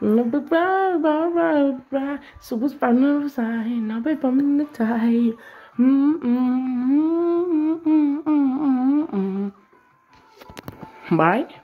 So what's by the side? Be from the tide. Bye.